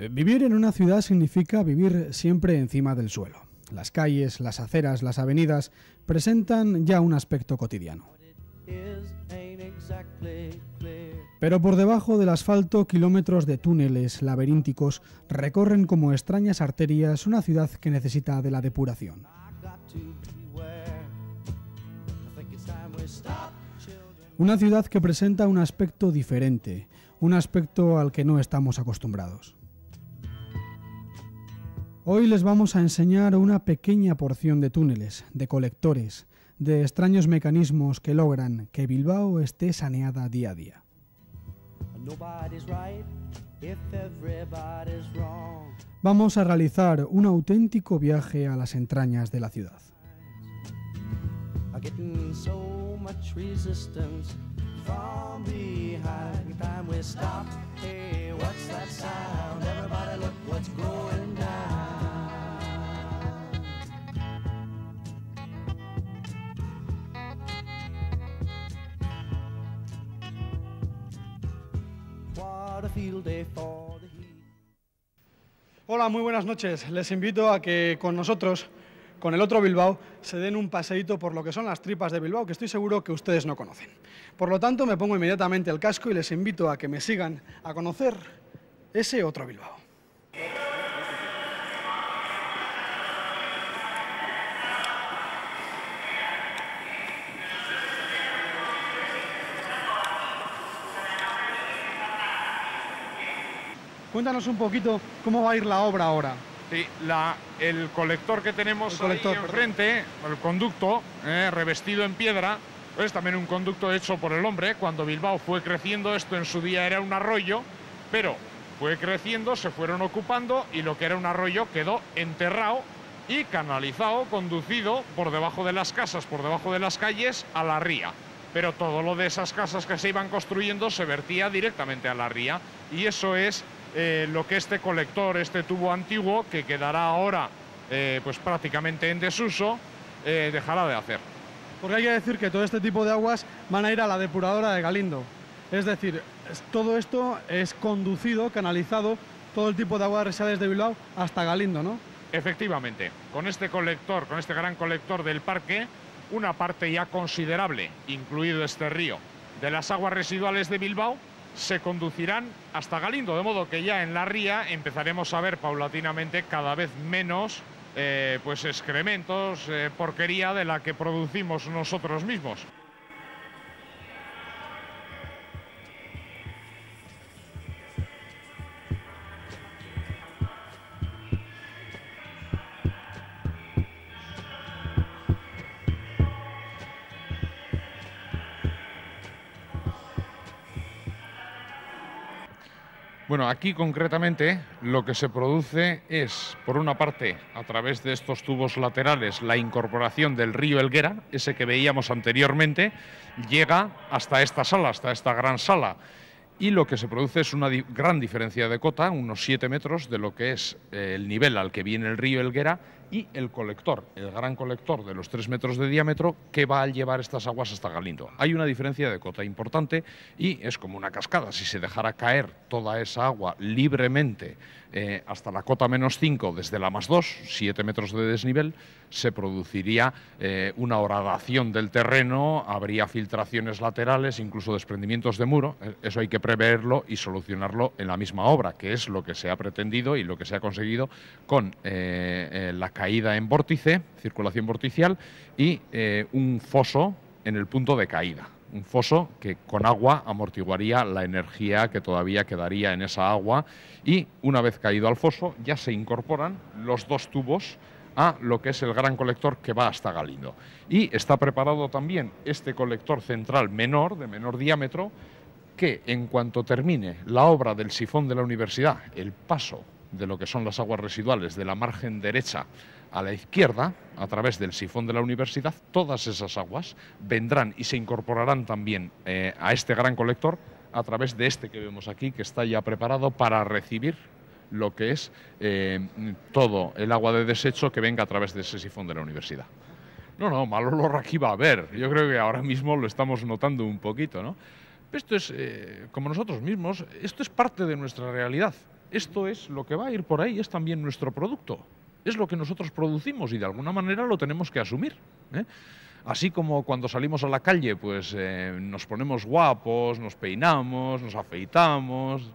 Eh, Vivir en una ciudad significa vivir siempre encima del suelo. Las calles, las aceras, las avenidas presentan ya un aspecto cotidiano. Pero por debajo del asfalto, kilómetros de túneles laberínticos recorren como extrañas arterias una ciudad que necesita de la depuración. Una ciudad que presenta un aspecto diferente, un aspecto al que no estamos acostumbrados. Hoy les vamos a enseñar una pequeña porción de túneles, de colectores, de extraños mecanismos que logran que Bilbao esté saneada día a día. Vamos a realizar un auténtico viaje a las entrañas de la ciudad. Hola, muy buenas noches. Les invito a que con nosotros, con el otro Bilbao, se den un paseíto por lo que son las tripas de Bilbao, que estoy seguro que ustedes no conocen. Por lo tanto, me pongo inmediatamente el casco y les invito a que me sigan a conocer ese otro Bilbao. Cuéntanos un poquito cómo va a ir la obra ahora. Sí, la- el colector que tenemos El colector, ahí enfrente, el conducto, eh, revestido en piedra, es también un conducto hecho por el hombre. Cuando Bilbao fue creciendo, esto en su día era un arroyo, pero fue creciendo, se fueron ocupando y lo que era un arroyo quedó enterrado y canalizado, conducido por debajo de las casas, por debajo de las calles, a la ría. Pero todo lo de esas casas que se iban construyendo se vertía directamente a la ría y eso es eh, lo que este colector, este tubo antiguo, que quedará ahora eh, pues prácticamente en desuso, eh, dejará de hacer. Porque hay que decir que todo este tipo de aguas van a ir a la depuradora de Galindo. Es decir, todo esto es conducido, canalizado, todo el tipo de aguas residuales de Bilbao hasta Galindo, ¿no? Efectivamente, con este colector, con este gran colector del parque, una parte ya considerable, incluido este río, de las aguas residuales de Bilbao, se conducirán hasta Galindo, de modo que ya en la ría empezaremos a ver paulatinamente cada vez menos eh, pues excrementos, eh, porquería de la que producimos nosotros mismos. Bueno, aquí concretamente lo que se produce es, por una parte, a través de estos tubos laterales, la incorporación del río Elguera, ese que veíamos anteriormente, llega hasta esta sala, hasta esta gran sala. Y lo que se produce es una gran diferencia de cota, unos 7 metros, de lo que es eh, el nivel al que viene el río Elguera y el colector, el gran colector de los 3 metros de diámetro que va a llevar estas aguas hasta Galindo. Hay una diferencia de cota importante y es como una cascada. Si se dejara caer toda esa agua libremente eh, hasta la cota menos 5 desde la más 2, 7 metros de desnivel, se produciría eh, una horadación del terreno, habría filtraciones laterales, incluso desprendimientos de muro. Eh, Eso hay que preverlo y solucionarlo en la misma obra, que es lo que se ha pretendido y lo que se ha conseguido con eh, la caída en vórtice, circulación vorticial, y eh, un foso en el punto de caída. Un foso que con agua amortiguaría la energía que todavía quedaría en esa agua y una vez caído al foso ya se incorporan los dos tubos a lo que es el gran colector que va hasta Galindo. Y está preparado también este colector central menor, de menor diámetro, que en cuanto termine la obra del sifón de la universidad, el paso de lo que son las aguas residuales de la margen derecha a la izquierda, a través del sifón de la universidad, todas esas aguas vendrán y se incorporarán también eh, a este gran colector a través de este que vemos aquí, que está ya preparado para recibir lo que es eh, todo el agua de desecho que venga a través de ese sifón de la universidad. No, no, mal olor aquí va a haber. Yo creo que ahora mismo lo estamos notando un poquito, ¿no? Esto es, eh, como nosotros mismos, esto es parte de nuestra realidad. Esto es lo que va a ir por ahí, es también nuestro producto. Es lo que nosotros producimos y de alguna manera lo tenemos que asumir. ¿eh? Así como cuando salimos a la calle, pues eh, nos ponemos guapos, nos peinamos, nos afeitamos,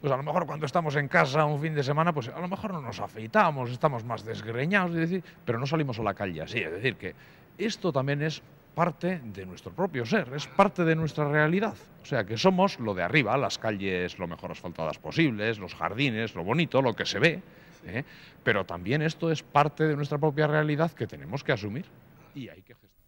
pues a lo mejor cuando estamos en casa un fin de semana, pues a lo mejor no nos afeitamos, estamos más desgreñados, es decir, pero no salimos a la calle así. Es decir, que esto también es parte de nuestro propio ser, es parte de nuestra realidad. O sea, que somos lo de arriba, las calles lo mejor asfaltadas posibles, los jardines, lo bonito, lo que se ve. ¿eh? Pero también esto es parte de nuestra propia realidad que tenemos que asumir y hay que gestionar.